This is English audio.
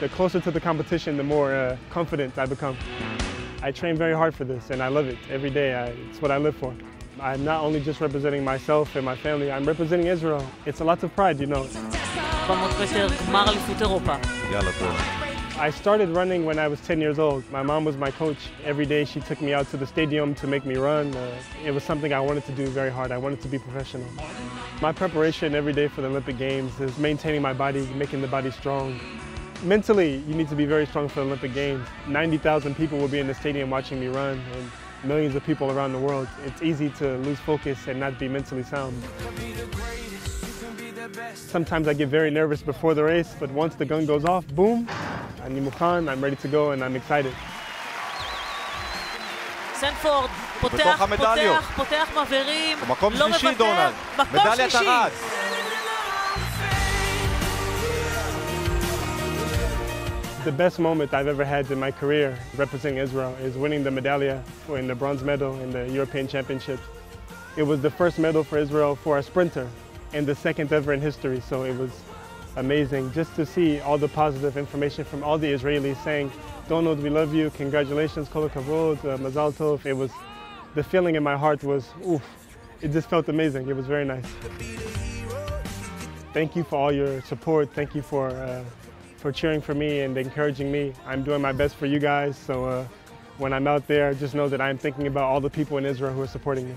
the closer to the competition, the more uh, confident I become. I train very hard for this and I love it every day. I, it's what I live for. I'm not only just representing myself and my family, I'm representing Israel. It's a lot of pride, you know. I started running when I was 10 years old. My mom was my coach. Every day she took me out to the stadium to make me run. Uh, it was something I wanted to do very hard. I wanted to be professional. My preparation every day for the Olympic Games is maintaining my body, making the body strong Mentally, you need to be very strong for the Olympic Games. 90,000 people will be in the stadium watching me run and millions of people around the world. It's easy to lose focus and not be mentally sound. Sometimes I get very nervous before the race, but once the gun goes off, boom, אני מוכן, I'm ready to go and I'm excited. סנפורד פותח, בתוך המדליות. פותח, פותח מבערים, מקום לא שלישי, מוותר. דונלד. מקום מדליית שלישי. The best moment I've ever had in my career representing Israel is winning the medallia in the bronze medal in the European Championship. It was the first medal for Israel for a sprinter and the second ever in history, so it was amazing just to see all the positive information from all the Israelis saying, Donald, we love you, congratulations, kol hakavod, uh, mazal tov. It was, the feeling in my heart was, oof, it just felt amazing. It was very nice. Thank you for all your support. Thank you for, uh, for cheering for me and encouraging me. I'm doing my best for you guys, so uh, when I'm out there, just know that I'm thinking about all the people in Israel who are supporting me.